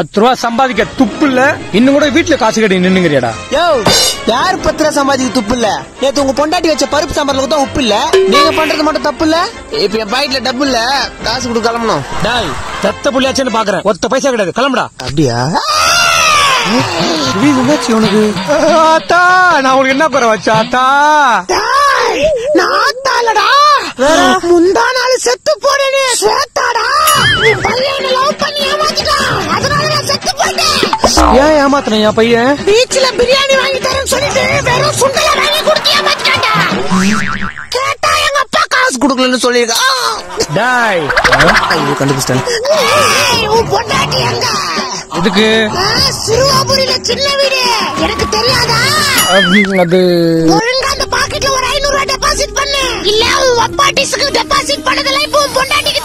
பத்து ரூபா சம்பாதிக்க துப்பு இல்ல இன்னும் கூட வீட்டுல காசு கட்டி நின்னுங்கறியாடா. யோ யார் பத்து ரூபா சம்பாதிக்க துப்பு இல்ல நேத்து உங்க பொண்டாட்டி வச்ச பருப்பு சாம்பார்ல தான் உப்பு இல்ல நீங்க பண்றது மட்டும் தப்பு இல்ல இப்ப என் பாக்கெட்ல டப்பு இல்ல காசு கொடுக்க கிளம்பணும். டாய் தத்த புள்ளியாச்சுன்னு பாக்குறேன். ஒத்த பைசா கிடையாது. கிளம்புடா. அப்படியா? என்னாச்சு உனக்கு? ஆத்தா நான் உனக்கு என்ன குறை வச்சா ஆத்தா? நாத்தாலடா முந்தா நாள் செத்து ஏமாத்தின என் பையன். பீச்ல பிரியாணி வாங்கி தரேன்னு சொல்லிட்டு வெறும் சுண்டல வாங்கி கொடுத்து ஏமாத்திட்டான்டா கேட்டா எங்க அப்பா காசு கொடுக்கலன்னு சொல்லிருக்கான் டாய். ஐயோ கண்டுபிடிச்சிட்டேன். உன் பொண்டாட்டி எங்க? இதுக்கு சிறுவாபுரியில சின்ன வீடு. எனக்கு தெரியாதா? அது ஒழுங்கா அந்த பாக்கெட்ல ஒரு ஐநூறு ரூபாய் டெபாசிட் பண்ணு. இல்ல உன் அப்பாட்டிஸ்க்கு டெபாசிட் பண்ணதெல்லாம் இப்போ உன் பொண்டாட்டிக்கு